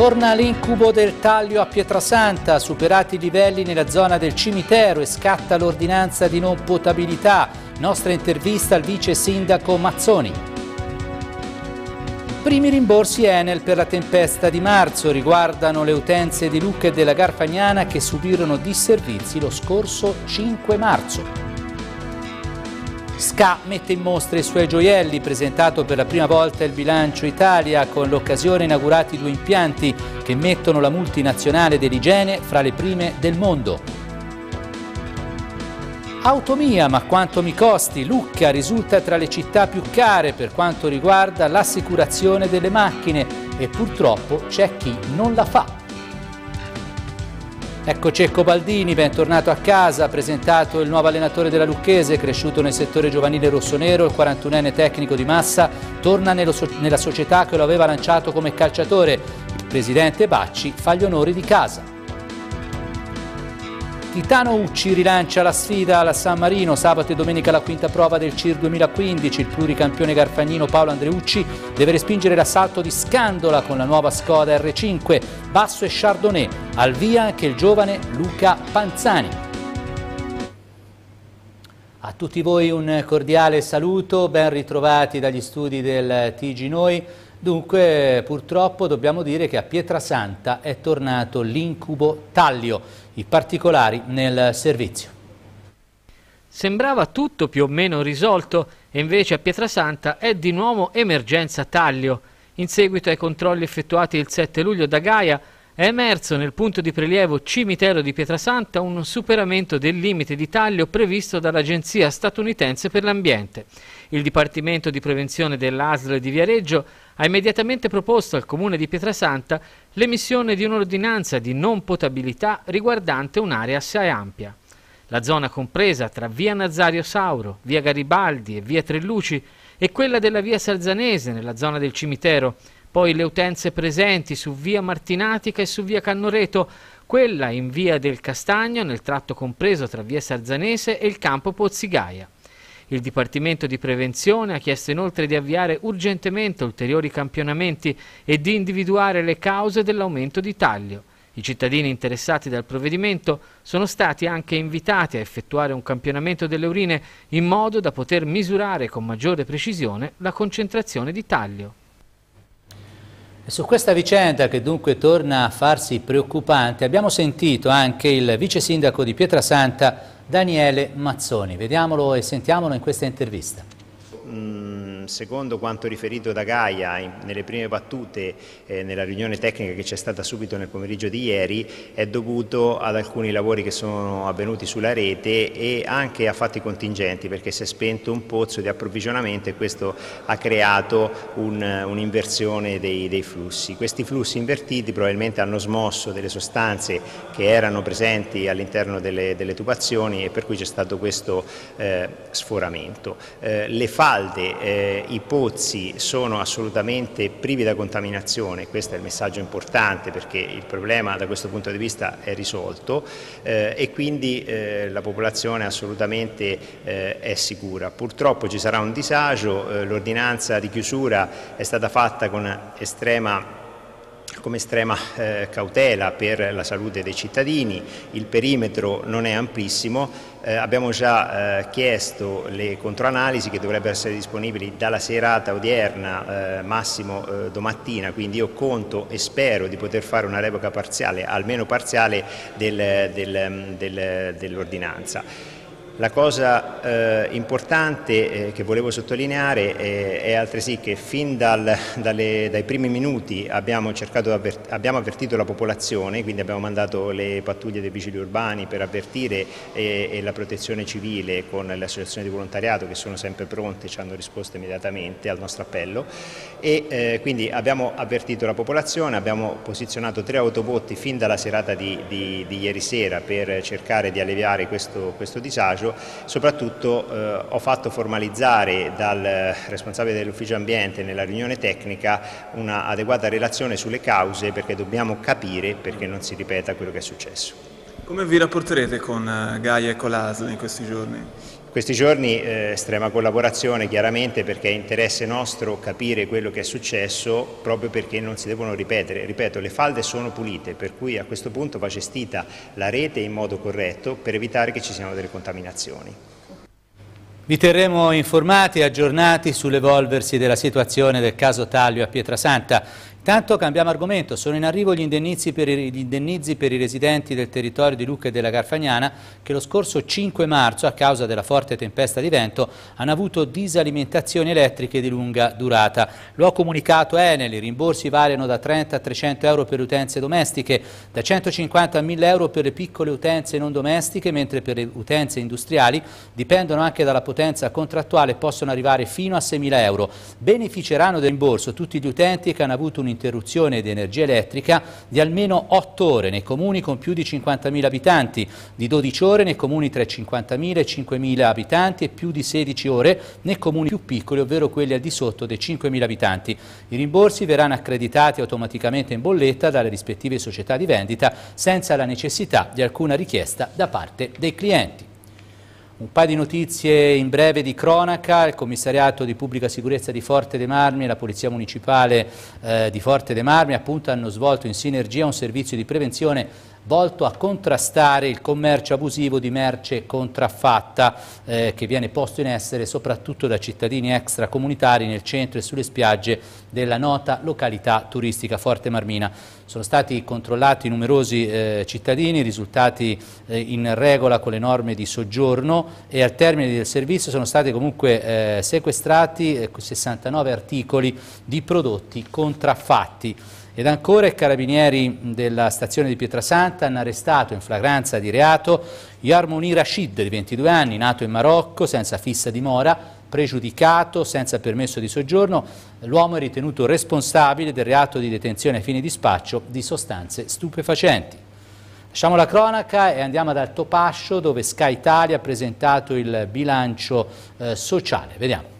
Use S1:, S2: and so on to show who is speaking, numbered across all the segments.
S1: Torna l'incubo del taglio a Pietrasanta, superati i livelli nella zona del cimitero e scatta l'ordinanza di non potabilità. Nostra intervista al vice sindaco Mazzoni. Primi rimborsi Enel per la tempesta di marzo riguardano le utenze di Lucca e della Garfagnana che subirono disservizi lo scorso 5 marzo. Ska mette in mostra i suoi gioielli, presentato per la prima volta il bilancio Italia, con l'occasione inaugurati due impianti che mettono la multinazionale dell'igiene fra le prime del mondo. Automia, ma quanto mi costi? Lucca risulta tra le città più care per quanto riguarda l'assicurazione delle macchine e purtroppo c'è chi non la fa. Ecco Cecco Baldini, bentornato a casa, presentato il nuovo allenatore della Lucchese, cresciuto nel settore giovanile rossonero, il 41enne tecnico di Massa, torna nella società che lo aveva lanciato come calciatore. Il presidente Bacci fa gli onori di casa. Titano Ucci rilancia la sfida alla San Marino, sabato e domenica la quinta prova del CIR 2015, il pluricampione garfagnino Paolo Andreucci deve respingere l'assalto di Scandola con la nuova Skoda R5, Basso e Chardonnay, al via anche il giovane Luca Panzani. A tutti voi un cordiale saluto, ben ritrovati dagli studi del TG Noi. Dunque, purtroppo dobbiamo dire che a Pietrasanta è tornato l'incubo taglio, i particolari nel servizio.
S2: Sembrava tutto più o meno risolto e invece a Pietrasanta è di nuovo emergenza taglio. In seguito ai controlli effettuati il 7 luglio da Gaia è emerso nel punto di prelievo cimitero di Pietrasanta un superamento del limite di taglio previsto dall'Agenzia statunitense per l'ambiente. Il Dipartimento di Prevenzione dell'ASL di Viareggio ha immediatamente proposto al Comune di Pietrasanta l'emissione di un'ordinanza di non potabilità riguardante un'area assai ampia. La zona compresa tra via Nazario Sauro, via Garibaldi e via Trelluci è quella della via Sarzanese nella zona del cimitero, poi le utenze presenti su via Martinatica e su via Cannoreto, quella in via del Castagno nel tratto compreso tra via Sarzanese e il campo Pozzigaia. Il Dipartimento di Prevenzione ha chiesto inoltre di avviare urgentemente ulteriori campionamenti e di individuare le cause dell'aumento di taglio. I cittadini interessati dal provvedimento sono stati anche invitati a effettuare un campionamento delle urine in modo da poter misurare con maggiore precisione la concentrazione di taglio.
S1: Su questa vicenda che dunque torna a farsi preoccupante abbiamo sentito anche il vice sindaco di Pietrasanta Daniele Mazzoni. Vediamolo e sentiamolo in questa intervista.
S3: Mm secondo quanto riferito da Gaia nelle prime battute eh, nella riunione tecnica che c'è stata subito nel pomeriggio di ieri, è dovuto ad alcuni lavori che sono avvenuti sulla rete e anche a fatti contingenti perché si è spento un pozzo di approvvigionamento e questo ha creato un'inversione un dei, dei flussi. Questi flussi invertiti probabilmente hanno smosso delle sostanze che erano presenti all'interno delle, delle, tubazioni e per cui c'è stato questo eh, sforamento. Eh, le falde eh, i pozzi sono assolutamente privi da contaminazione, questo è il messaggio importante perché il problema da questo punto di vista è risolto eh, e quindi eh, la popolazione assolutamente eh, è sicura. Purtroppo ci sarà un disagio, eh, l'ordinanza di chiusura è stata fatta con estrema come estrema eh, cautela per la salute dei cittadini, il perimetro non è amplissimo, eh, abbiamo già eh, chiesto le controanalisi che dovrebbero essere disponibili dalla serata odierna, eh, massimo eh, domattina, quindi io conto e spero di poter fare una revoca parziale, almeno parziale, del, del, del, dell'ordinanza. La cosa eh, importante eh, che volevo sottolineare eh, è altresì che fin dal, dalle, dai primi minuti abbiamo, avvert abbiamo, avvertito la popolazione, quindi abbiamo mandato le pattuglie dei vigili urbani per avvertire e, e la protezione civile con le associazioni di volontariato che sono sempre pronte e ci hanno risposto immediatamente al nostro appello. E eh, quindi abbiamo avvertito la popolazione, abbiamo posizionato tre autobotti fin dalla serata di, di, di ieri sera per cercare di alleviare questo, questo disagio soprattutto eh, ho fatto formalizzare dal responsabile dell'ufficio ambiente nella riunione tecnica un'adeguata relazione sulle cause perché dobbiamo capire perché non si ripeta quello che è successo.
S4: Come vi rapporterete con eh, Gaia e con l'ASL in questi giorni?
S3: Questi giorni eh, estrema collaborazione chiaramente perché è interesse nostro capire quello che è successo proprio perché non si devono ripetere. Ripeto, le falde sono pulite per cui a questo punto va gestita la rete in modo corretto per evitare che ci siano delle contaminazioni.
S1: Vi terremo informati e aggiornati sull'evolversi della situazione del caso Taglio a Pietrasanta. Intanto cambiamo argomento, sono in arrivo gli indennizi, per i, gli indennizi per i residenti del territorio di Lucca e della Garfagnana che lo scorso 5 marzo a causa della forte tempesta di vento hanno avuto disalimentazioni elettriche di lunga durata. Lo ha comunicato Enel, i rimborsi variano da 30 a 300 euro per utenze domestiche, da 150 a 1000 euro per le piccole utenze non domestiche, mentre per le utenze industriali dipendono anche dalla potenza contrattuale possono arrivare fino a 6.000 euro. Beneficeranno del rimborso tutti gli utenti che hanno avuto un un'interruzione di energia elettrica di almeno 8 ore nei comuni con più di 50.000 abitanti, di 12 ore nei comuni tra i 50.000 e i 5.000 abitanti e più di 16 ore nei comuni più piccoli, ovvero quelli al di sotto dei 5.000 abitanti. I rimborsi verranno accreditati automaticamente in bolletta dalle rispettive società di vendita senza la necessità di alcuna richiesta da parte dei clienti. Un paio di notizie in breve di cronaca, il commissariato di pubblica sicurezza di Forte dei Marmi e la polizia municipale eh, di Forte dei Marmi appunto hanno svolto in sinergia un servizio di prevenzione volto a contrastare il commercio abusivo di merce contraffatta eh, che viene posto in essere soprattutto da cittadini extracomunitari nel centro e sulle spiagge della nota località turistica Forte Marmina. Sono stati controllati numerosi eh, cittadini, risultati eh, in regola con le norme di soggiorno e al termine del servizio sono stati comunque eh, sequestrati 69 eh, articoli di prodotti contraffatti. Ed ancora i carabinieri della stazione di Pietrasanta hanno arrestato in flagranza di reato Yarmouni Rashid, di 22 anni, nato in Marocco, senza fissa dimora, pregiudicato, senza permesso di soggiorno. L'uomo è ritenuto responsabile del reato di detenzione a fini di spaccio di sostanze stupefacenti. Lasciamo la cronaca e andiamo ad Altopascio dove Sky Italia ha presentato il bilancio eh, sociale. Vediamo.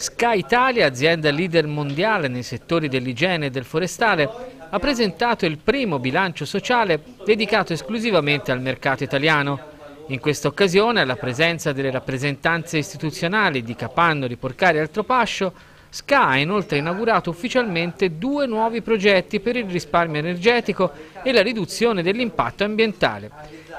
S2: Sky Italia, azienda leader mondiale nei settori dell'igiene e del forestale, ha presentato il primo bilancio sociale dedicato esclusivamente al mercato italiano. In questa occasione, alla presenza delle rappresentanze istituzionali di Capannori, Porcari e Altropascio, Sky ha inoltre inaugurato ufficialmente due nuovi progetti per il risparmio energetico e la riduzione dell'impatto ambientale.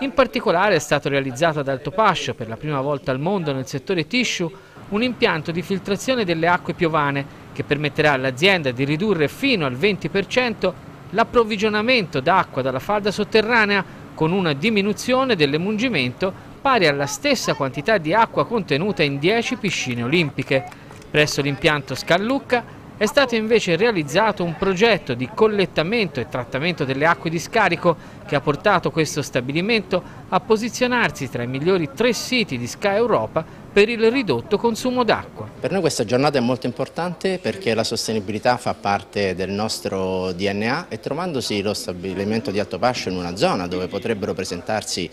S2: In particolare è stato realizzato ad Altopascio, per la prima volta al mondo nel settore tissue, un impianto di filtrazione delle acque piovane che permetterà all'azienda di ridurre fino al 20% l'approvvigionamento d'acqua dalla falda sotterranea con una diminuzione dell'emungimento pari alla stessa quantità di acqua contenuta in 10 piscine olimpiche. Presso l'impianto Scallucca è stato invece realizzato un progetto di collettamento e trattamento delle acque di scarico che ha portato questo stabilimento a posizionarsi tra i migliori tre siti di Sky Europa per il ridotto consumo d'acqua.
S4: Per noi questa giornata è molto importante perché la sostenibilità fa parte del nostro DNA e trovandosi lo stabilimento di Alto Pascio in una zona dove potrebbero presentarsi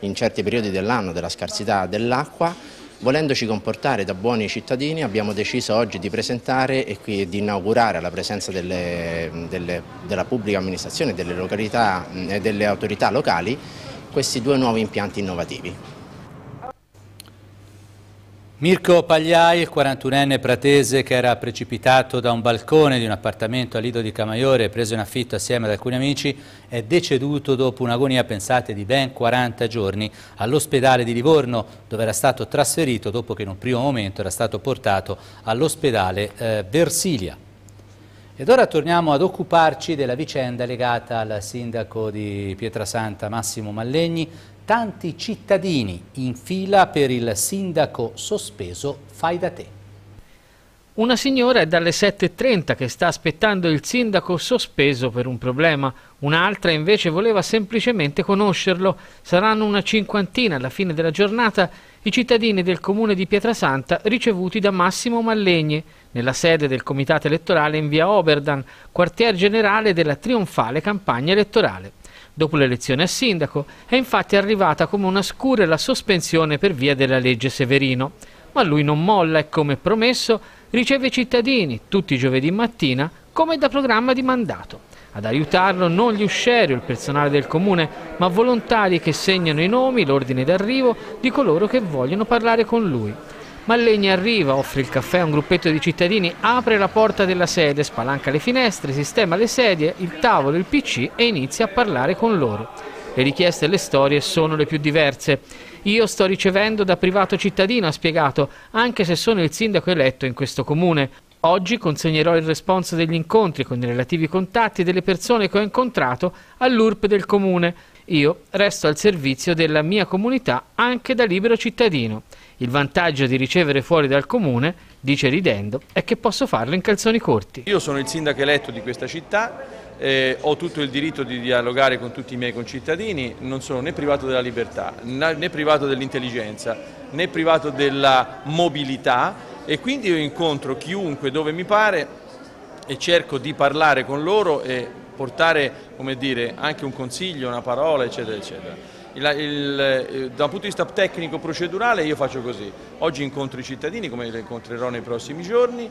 S4: in certi periodi dell'anno della scarsità dell'acqua, Volendoci comportare da buoni cittadini abbiamo deciso oggi di presentare e di inaugurare alla presenza delle, delle, della pubblica amministrazione delle e delle autorità locali questi due nuovi impianti innovativi.
S1: Mirko Pagliai, il 41enne pratese che era precipitato da un balcone di un appartamento a Lido di Camaiore preso in affitto assieme ad alcuni amici, è deceduto dopo un'agonia, pensate, di ben 40 giorni all'ospedale di Livorno, dove era stato trasferito dopo che in un primo momento era stato portato all'ospedale eh, Versilia. Ed ora torniamo ad occuparci della vicenda legata al sindaco di Pietrasanta Massimo Mallegni, tanti cittadini in fila per il sindaco sospeso Fai da te.
S2: Una signora è dalle 7.30 che sta aspettando il sindaco sospeso per un problema, un'altra invece voleva semplicemente conoscerlo. Saranno una cinquantina alla fine della giornata i cittadini del comune di Pietrasanta ricevuti da Massimo Mallegni nella sede del comitato elettorale in via Oberdan, quartier generale della trionfale campagna elettorale. Dopo l'elezione a sindaco è infatti arrivata come una scure la sospensione per via della legge Severino, ma lui non molla e come promesso riceve i cittadini tutti i giovedì mattina come da programma di mandato. Ad aiutarlo non gli uscieri o il personale del comune, ma volontari che segnano i nomi, l'ordine d'arrivo di coloro che vogliono parlare con lui. Mallegni arriva, offre il caffè a un gruppetto di cittadini, apre la porta della sede, spalanca le finestre, sistema le sedie, il tavolo, il PC e inizia a parlare con loro. Le richieste e le storie sono le più diverse. Io sto ricevendo da privato cittadino, ha spiegato, anche se sono il sindaco eletto in questo comune. Oggi consegnerò il responso degli incontri con i relativi contatti delle persone che ho incontrato all'URP del comune. Io resto al servizio della mia comunità anche da libero cittadino. Il vantaggio di ricevere fuori dal comune, dice ridendo, è che posso farlo in calzoni corti.
S5: Io sono il sindaco eletto di questa città, eh, ho tutto il diritto di dialogare con tutti i miei concittadini, non sono né privato della libertà, né privato dell'intelligenza, né privato della mobilità e quindi io incontro chiunque dove mi pare e cerco di parlare con loro e portare dire, anche un consiglio, una parola, eccetera, eccetera. Il, il, eh, da un punto di vista tecnico-procedurale io faccio così, oggi incontro i cittadini come li incontrerò nei prossimi giorni,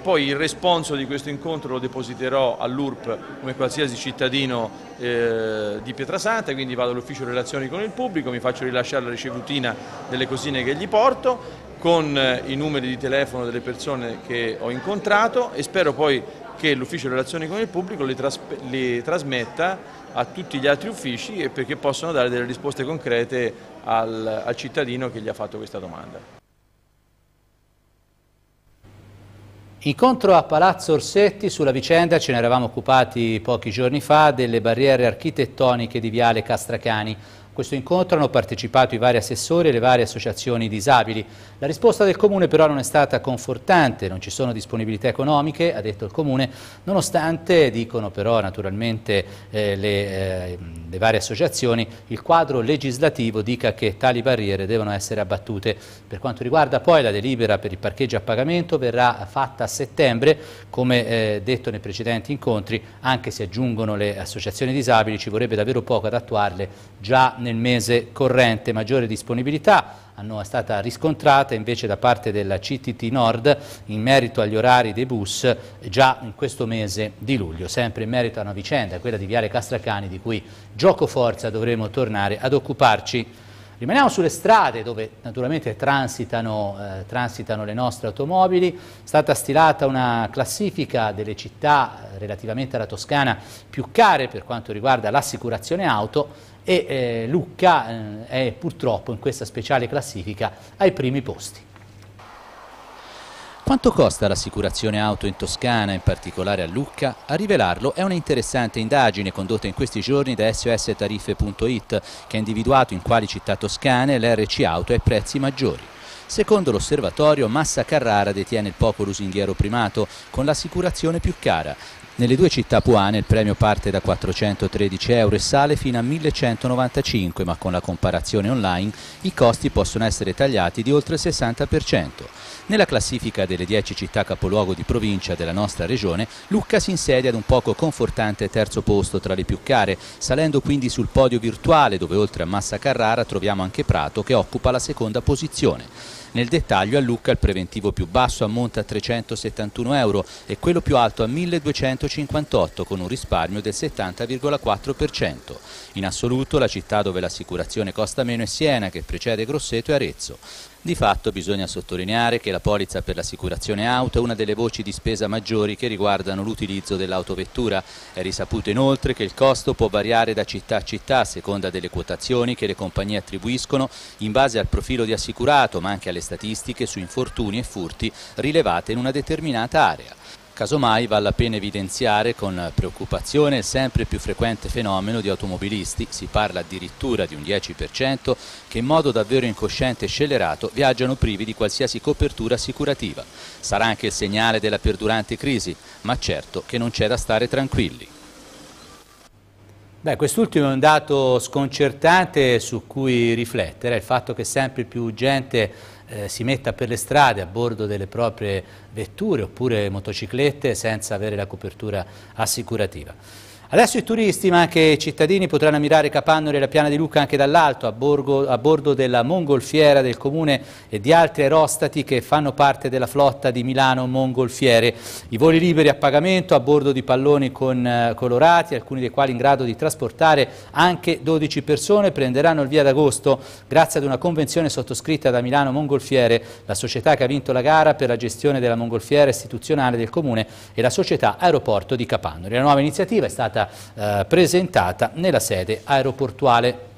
S5: poi il responso di questo incontro lo depositerò all'URP come qualsiasi cittadino eh, di Pietrasanta, quindi vado all'ufficio relazioni con il pubblico, mi faccio rilasciare la ricevutina delle cosine che gli porto con eh, i numeri di telefono delle persone che ho incontrato e spero poi che l'ufficio relazioni con il pubblico li, tras li trasmetta a tutti gli altri uffici e perché possano dare delle risposte concrete al, al cittadino che gli ha fatto questa domanda.
S1: Incontro a Palazzo Orsetti sulla vicenda ce ne eravamo occupati pochi giorni fa delle barriere architettoniche di Viale Castracani questo incontro hanno partecipato i vari assessori e le varie associazioni disabili. La risposta del Comune però non è stata confortante, non ci sono disponibilità economiche, ha detto il Comune, nonostante, dicono però naturalmente eh, le, eh, le varie associazioni, il quadro legislativo dica che tali barriere devono essere abbattute. Per quanto riguarda poi la delibera per il parcheggio a pagamento verrà fatta a settembre, come eh, detto nei precedenti incontri, anche se aggiungono le associazioni disabili ci vorrebbe davvero poco ad attuarle già nel mese corrente. Maggiore disponibilità è stata riscontrata invece da parte della CTT Nord in merito agli orari dei bus già in questo mese di luglio, sempre in merito a una vicenda, quella di Viale Castracani, di cui gioco forza dovremo tornare ad occuparci. Rimaniamo sulle strade dove naturalmente transitano, eh, transitano, le nostre automobili, è stata stilata una classifica delle città eh, relativamente alla Toscana più care per quanto riguarda l'assicurazione auto e eh, Lucca eh, è purtroppo in questa speciale classifica ai primi posti. Quanto costa l'assicurazione auto in Toscana, in particolare a Lucca? A rivelarlo è una interessante indagine condotta in questi giorni da sostariffe.it che ha individuato in quali città toscane l'RC auto ha i prezzi maggiori. Secondo l'osservatorio, Massa Carrara detiene il poco lusinghiero primato con l'assicurazione più cara, nelle due città puane il premio parte da 413 euro e sale fino a 1195, ma con la comparazione online i costi possono essere tagliati di oltre il 60%. Nella classifica delle 10 città capoluogo di provincia della nostra regione, Lucca si insedia ad un poco confortante terzo posto tra le più care, salendo quindi sul podio virtuale dove oltre a Massa Carrara troviamo anche Prato che occupa la seconda posizione. Nel dettaglio a Lucca il preventivo più basso ammonta a 371 euro e quello più alto a 1258 con un risparmio del 70,4%. In assoluto la città dove l'assicurazione costa meno è Siena che precede Grosseto e Arezzo. Di fatto bisogna sottolineare che la polizza per l'assicurazione auto è una delle voci di spesa maggiori che riguardano l'utilizzo dell'autovettura. È risaputo inoltre che il costo può variare da città a città a seconda delle quotazioni che le compagnie attribuiscono in base al profilo di assicurato ma anche alle statistiche su infortuni e furti rilevate in una determinata area. Casomai vale la pena evidenziare con preoccupazione il sempre più frequente fenomeno di automobilisti, si parla addirittura di un 10%, che in modo davvero incosciente e scellerato viaggiano privi di qualsiasi copertura assicurativa. Sarà anche il segnale della perdurante crisi, ma certo che non c'è da stare tranquilli. Beh, quest'ultimo è un dato sconcertante su cui riflettere, il fatto che sempre più gente eh, si metta per le strade a bordo delle proprie vetture oppure motociclette senza avere la copertura assicurativa. Adesso i turisti ma anche i cittadini potranno ammirare Capannori e la Piana di Lucca anche dall'alto a, a, bordo della mongolfiera del comune e di altri aerostati che fanno parte della flotta di Milano Mongolfiere. I voli liberi a pagamento a bordo di palloni con, eh, colorati, alcuni dei quali in grado di trasportare anche 12 persone, prenderanno il via d'agosto grazie ad una convenzione sottoscritta da Milano Mongolfiere, la società che ha vinto la gara per la gestione della mongolfiera istituzionale del comune e la società Aeroporto di Capannori. La nuova iniziativa è stata eh, presentata nella sede aeroportuale.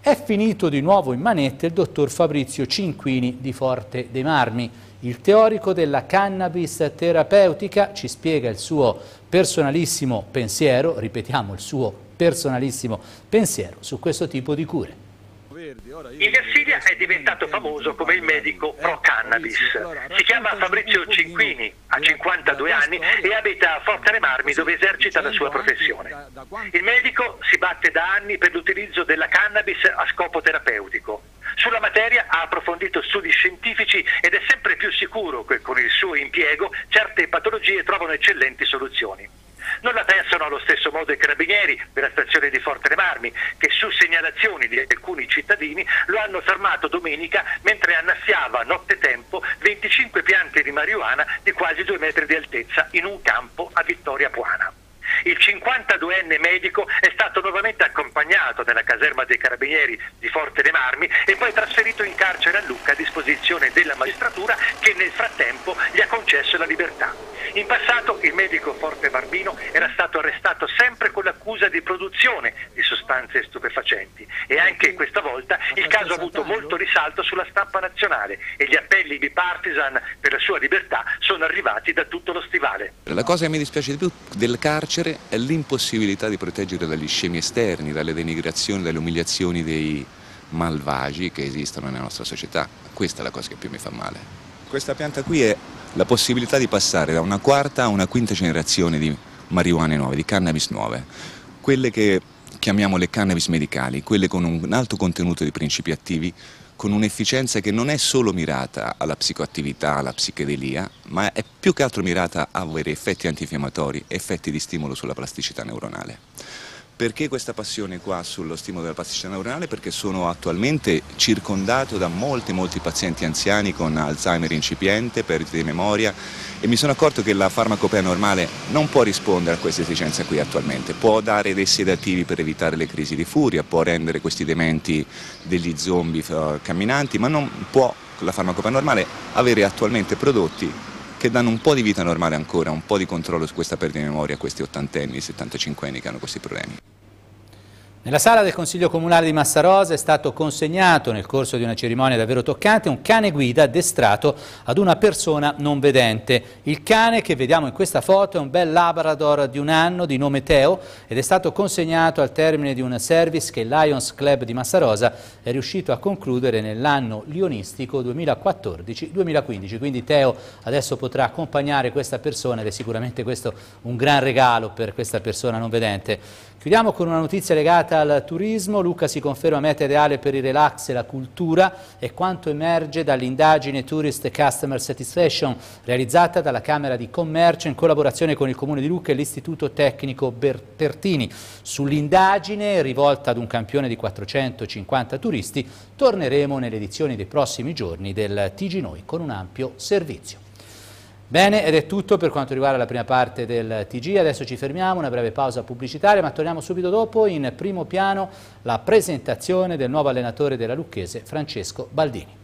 S1: È finito di nuovo in manette il dottor Fabrizio Cinquini di Forte dei Marmi. Il teorico della cannabis terapeutica ci spiega il suo personalissimo pensiero, ripetiamo il suo personalissimo pensiero su questo tipo di cure.
S6: In Versilia è diventato famoso come il medico pro cannabis. Si chiama Fabrizio Cinquini, ha 52 anni e abita a Forte dei Marmi dove esercita la sua professione. Il medico si batte da anni per l'utilizzo della cannabis a scopo terapeutico. Sulla materia ha approfondito studi scientifici ed è sempre più sicuro che con il suo impiego certe patologie trovano eccellenti soluzioni. Non la pensano allo stesso modo i carabinieri della stazione di Forte dei Marmi, che su segnalazioni alcuni cittadini lo hanno fermato domenica mentre annaffiava nottetempo 25 piante di marijuana di quasi due metri di altezza in un campo a Vittoria Puana. Il 52enne medico è stato nuovamente accompagnato nella caserma dei carabinieri di Forte dei Marmi e poi trasferito in carcere a Lucca a disposizione della magistratura che nel frattempo gli ha concesso la libertà. In passato il medico Forte Barbino era stato arrestato sempre con l'accusa di produzione di sostanze stupefacenti e anche questa volta il caso ha avuto molto risalto sulla stampa nazionale e gli appelli bipartisan per la sua libertà sono arrivati da tutto lo stivale.
S7: La cosa che mi dispiace di più del carcere è l'impossibilità di proteggere dagli scemi esterni, dalle denigrazioni, dalle umiliazioni dei malvagi che esistono nella nostra società. Questa è la cosa che più mi fa male. Questa pianta qui è la possibilità di passare da una quarta a una quinta generazione di marijuane nuove, di cannabis nuove, quelle che chiamiamo le cannabis medicali, quelle con un alto contenuto di principi attivi, con un'efficienza che non è solo mirata alla psicoattività, alla psichedelia, ma è più che altro mirata a avere effetti antinfiammatori, effetti di stimolo sulla plasticità neuronale. Perché questa passione qua sullo stimolo della plasticità neuronale? Perché sono attualmente circondato da molti, molti pazienti anziani con Alzheimer incipiente, perdita di memoria e mi sono accorto che la farmacopea normale non può rispondere a questa esigenza qui attualmente. Può dare dei sedativi per evitare le crisi di furia, può rendere questi dementi degli zombie uh, camminanti, ma non può la farmacopea normale avere attualmente prodotti che danno un po' di vita normale ancora, un po' di controllo su questa perdita di memoria a questi ottantenni, settantacinquenni che hanno questi problemi.
S1: Nella sala del Consiglio Comunale di Massarosa è stato consegnato nel corso di una cerimonia davvero toccante un cane guida addestrato ad una persona non vedente. Il cane che vediamo in questa foto è un bel Labrador di un anno di nome Teo ed è stato consegnato al termine di un service che il Lions Club di Massarosa è riuscito a concludere nell'anno lionistico 2014-2015. Quindi Teo adesso potrà accompagnare questa persona ed è sicuramente questo un gran regalo per questa persona non vedente. Chiudiamo con una notizia legata al turismo. Lucca si conferma meta ideale per il relax e la cultura e quanto emerge dall'indagine Tourist Customer Satisfaction realizzata dalla Camera di Commercio in collaborazione con il Comune di Lucca e l'Istituto Tecnico Bertertini. Sull'indagine rivolta ad un campione di 450 turisti torneremo nelle edizioni dei prossimi giorni del TG Noi con un ampio servizio. Bene, ed è tutto per quanto riguarda la prima parte del TG. Adesso ci fermiamo, una breve pausa pubblicitaria, ma torniamo subito dopo in primo piano la presentazione del nuovo allenatore della Lucchese, Francesco Baldini.